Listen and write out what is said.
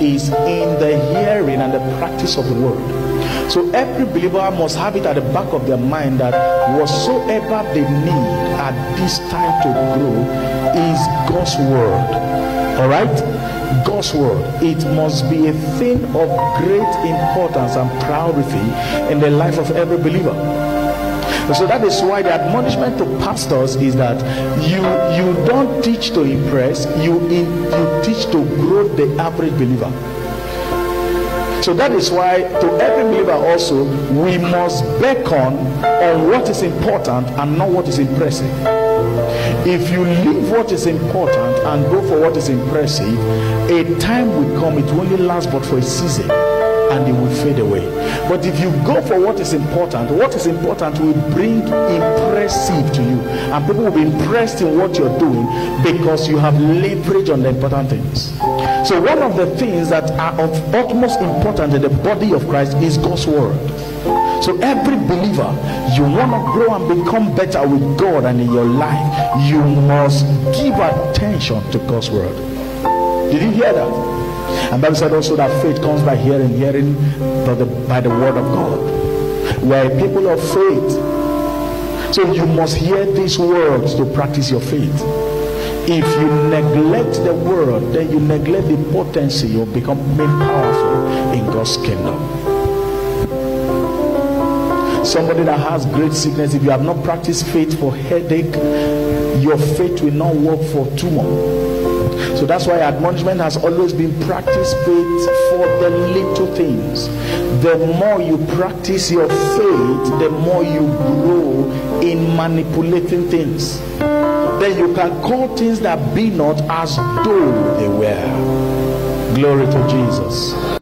is in the hearing and the practice of the word. So every believer must have it at the back of their mind that whatsoever they need at this time to grow is God's word. All right? God's word. It must be a thing of great importance and priority in the life of every believer. So that is why the admonishment to pastors is that you you don't teach to impress, you in, you teach to grow the average believer. So that is why to every believer also we must beckon on what is important and not what is impressive. If you leave what is important and go for what is impressive, a time will come, it will only last but for a season and it will fade away. But if you go for what is important, what is important will bring impressive to you, and people will be impressed in what you're doing because you have leverage on the important things. So, one of the things that are of utmost importance in the body of Christ is God's word. So, every believer, you want to grow and become better with God and in your life, you must give attention to God's word. Did you hear that? And Bible said also that faith comes by hearing, hearing by the, by the word of God. We're people of faith. So you must hear these words to practice your faith. If you neglect the word, then you neglect the potency of becoming powerful in God's kingdom. Somebody that has great sickness, if you have not practiced faith for headache, your faith will not work for tumor. So that's why admonishment has always been practice faith for the little things. The more you practice your faith, the more you grow in manipulating things. Then you can call things that be not as though they were. Glory to Jesus.